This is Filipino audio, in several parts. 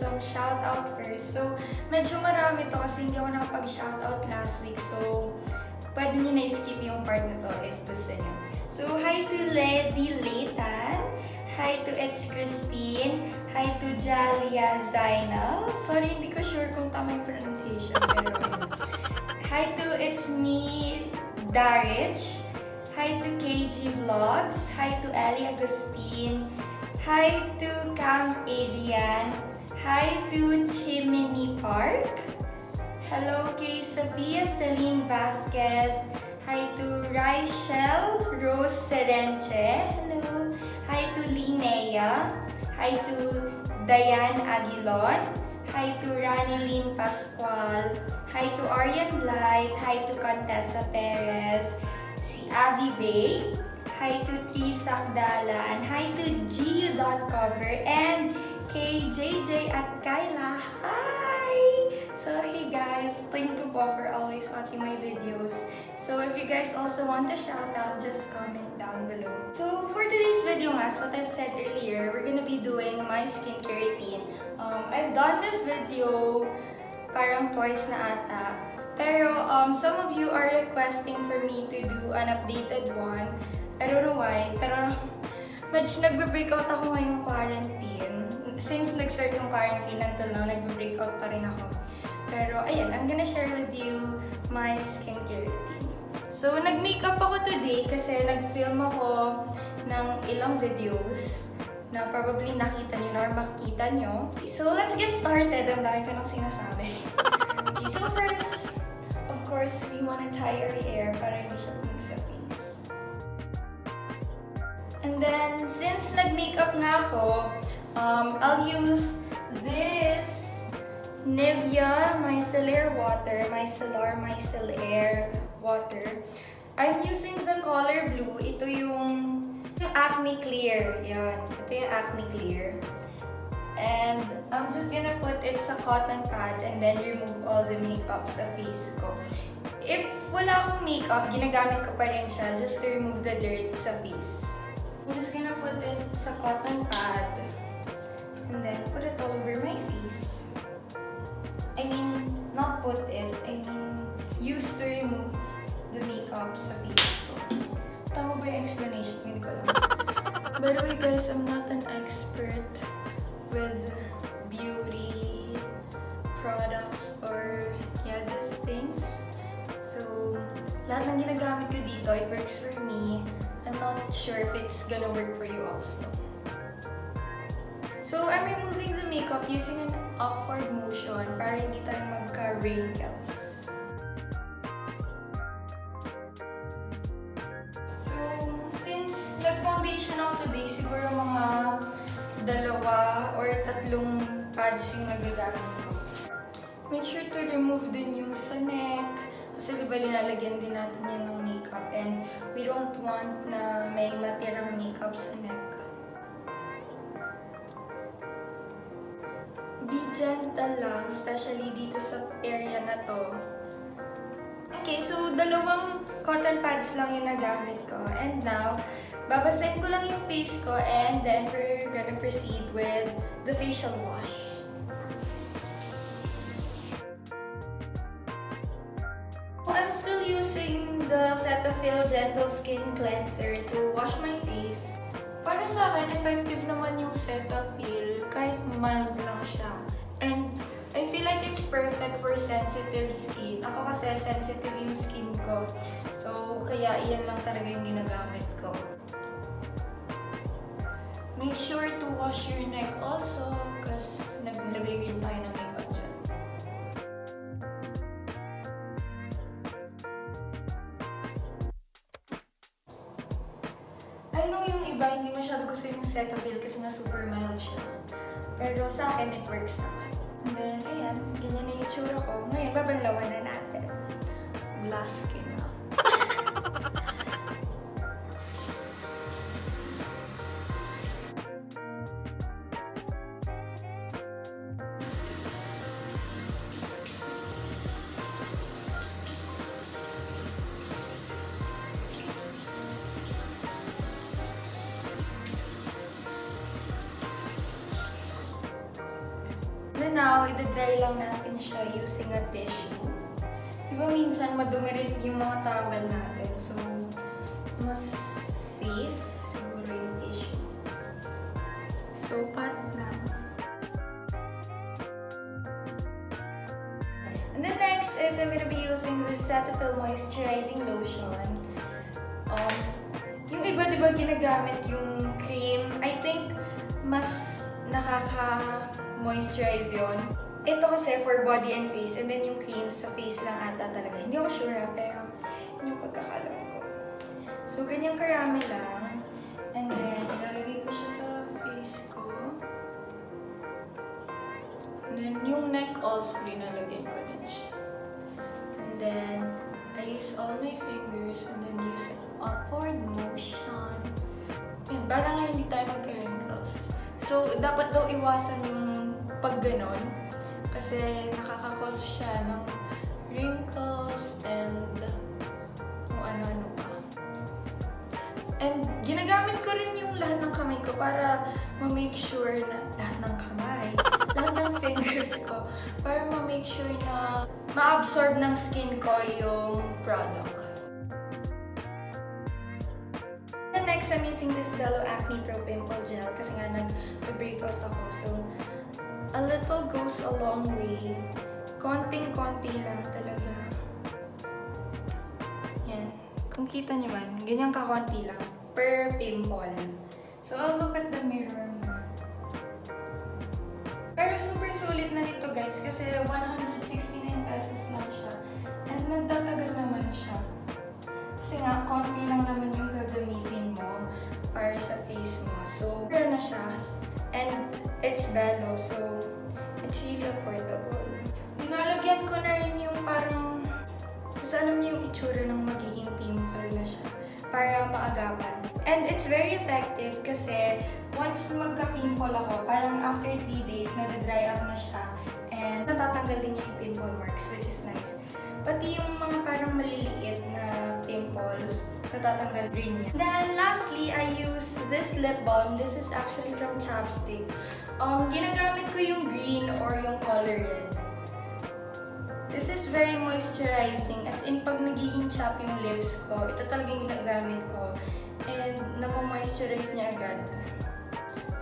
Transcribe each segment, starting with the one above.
some shout-out first. So, medyo marami to kasi hindi ako nakapag-shoutout last week. So, pwede nyo na-skip yung part na to if gusto nyo. So, hi to Lady Leitan. Hi to It's Christine. Hi to Jalia Zainal. Sorry, hindi ko sure kung tama yung pronunciation. Pero, Hi to It's Me, Darich. Hi to KG Vlogs. Hi to Ellie Agustin. Hi to Cam Adrian. Hi to Chimney Park. Hello kay Sofia Celine Vasquez. Hi to Rachel Rose Serenche. Hello. Hi to Linnea. Hi to Diane Aguilon. Hi to Rani Lynn Pascual. Hi to Arian Blight. Hi to Contessa Perez. Si Avi Vey. Hi to Trisak Dalan. Hi to GU.cover and kay JJ at Kyla. Hi! So, hey guys, thank you po for always watching my videos. So, if you guys also want a shout out, just comment down below. So, for today's video, as what I've said earlier, we're gonna be doing my skincare routine. Um, I've done this video parang twice na ata. Pero, um, some of you are requesting for me to do an updated one. I don't know why, pero medyo nagbe-breakout ako ngayong quarantine. Since nag-start yung quarantine until now, nagbe-breakout pa rin ako. Pero ayan, I'm gonna share with you my skincare routine. So, nag-makeup ako today kasi nag-film ako ng ilang videos na probably nakita nyo na or makikita nyo. So, let's get started. Ang dami ko nang sinasabi. okay, so first, of course, we wanna tie our hair para hindi siya pumunta sa face. And then, since nag-makeup nga ako, um, I'll use this Nivea Micellar Water, Micellar Micellar Water. I'm using the color blue. Ito yung, yung Acne Clear. Yan. Ito yung Acne Clear. And I'm just gonna put it sa cotton pad and then remove all the makeup sa face ko. If wala akong makeup, ginagamit ko pa rin siya just to remove the dirt sa face. I'm just gonna put it sa cotton pad and then put it all over my face. I mean, not put it, I mean, use to remove the makeup sa face ko. Tama ba yung explanation? Hindi ko. By the way guys, I'm not an expert with beauty products or yeah, these things. So, lahat ng ginagamit ko dito, it works for me. I'm not sure if it's gonna work for you also. So, I'm removing the makeup using an upward motion para hindi tayo magka-wrinkles. So, since nag-foundation ako today, siguro mga dalawa or tatlong pads yung nagagamit ko. Make sure to remove din yung sa neck, kasi di ba linalagyan din natin yan ng makeup and we don't want na may matirang makeup sa neck. Be gentle lang, especially dito sa area na to. Okay, so dalawang cotton pads lang yung nagamit ko. And now, babasahin ko lang yung face ko and then we're gonna proceed with the facial wash. I'm still using the Cetaphil Gentle Skin Cleanser to wash my face. Para sa akin, effective naman yung Cetaphil kahit mild lang siya. Perfect for sensitive skin. Ako kasi sensitive yung skin ko. So, kaya iyan lang talaga yung ginagamit ko. Make sure to wash your neck also because naglagay rin tayo ng makeup dyan. I know yung iba, hindi masyado gusto yung Cetaphil kasi nga super mild siya. Pero sa akin, it works naman. And then, ayan, ganyan na yung itsura ko. Ngayon, babanlawan na natin. Glass now, ida-dry lang natin siya using a tissue. Di minsan madumi rin yung mga towel natin. So, mas safe siguro yung tissue. So, pat lang. And then next is I'm gonna be using the Cetaphil Moisturizing Lotion. Um, yung iba, di ba, ginagamit yung cream. I think, mas nakaka-moisturize yon. Ito kasi for body and face, and then yung cream sa face lang ata talaga. Hindi ako sure ha, pero yun yung pagkakalam ko. So, ganyan karami lang. And then, ilalagay ko siya sa face ko. And then, yung neck also, linalagyan ko din siya. And then, I use all my fingers and then use an upward motion. Yan, para nga hindi tayo magka-wrinkles. So, dapat daw iwasan yung pag ganon. Kasi nakakakos siya ng wrinkles and kung ano-ano pa. And ginagamit ko rin yung lahat ng kamay ko para ma-make sure na lahat ng kamay, lahat ng fingers ko, para ma-make sure na ma-absorb ng skin ko yung product. And next, I'm using this Bello Acne Pro Pimple Gel kasi nga nag-breakout ako. So, a little goes a long way. Konting-konti lang talaga. Yan. Kung kita nyo man, ganyan kakonti lang per pimple. So, I'll look at the mirror mo. Pero super sulit na nito guys kasi 169 pesos lang siya. And nagtatagal naman siya. Kasi nga, konti lang naman yung gagamitin mo para sa face mo. So, meron na siya. And it's Bello, so really affordable. Nalagyan ko na rin yung parang, kasi alam niyo yung itsura ng magiging pimple na siya para maagapan. And it's very effective kasi once magka-pimple ako, parang after 3 days, na-dry up na siya. And natatanggal din niya yung pimple marks, which is nice. Pati yung mga parang maliliit na pimples, natatanggal rin niya. Then lastly, I use this lip balm. This is actually from Chapstick. Um, ginagamit ko yung green or yung color red. This is very moisturizing. As in, pag nagiging chap yung lips ko, ito talaga yung ginagamit ko. And napo-moisturize niya agad.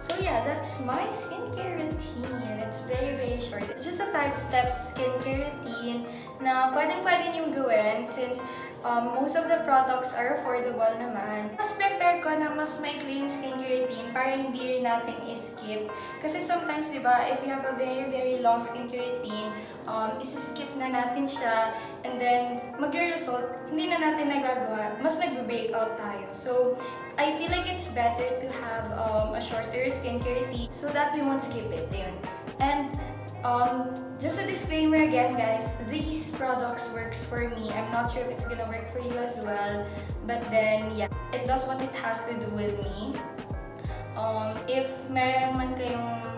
So yeah, that's my skincare routine. It's very, very short. It's just a 5-step skincare routine na pwedeng-pwede niyong gawin since um, most of the products are affordable naman. Mas prefer ko na mas maikli yung skincare routine para hindi rin natin i-skip. Kasi sometimes, di ba, if you have a very, very long skincare routine, um, isi-skip na natin siya and then mag-result, hindi na natin nagagawa. Mas nagbe-breakout tayo. So, I feel like it's better to have um, a shorter skincare routine so that we won't skip it. Yun. Um, just a disclaimer again, guys, these products works for me. I'm not sure if it's gonna work for you as well. But then, yeah, it does what it has to do with me. Um, if meron man kayong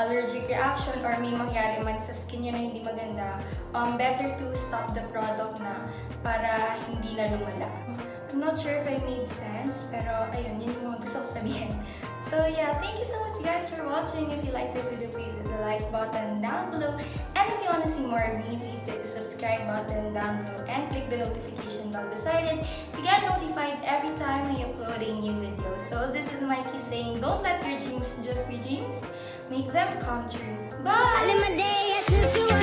allergic reaction or may mangyari man sa skin nyo na hindi maganda, um, better to stop the product na para hindi na lumala. I'm not sure if I made sense, pero ayun, yun yung mga gusto sabihin. So yeah, thank you so much guys for watching. If you like this video, please hit the like button down below. And if you want to see more of me, please hit the subscribe button down below and click the notification bell beside it to get notified every time I upload a new video. So this is Mikey saying, don't let your dreams just be dreams. Make them come true. Bye!